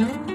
Mm-hmm.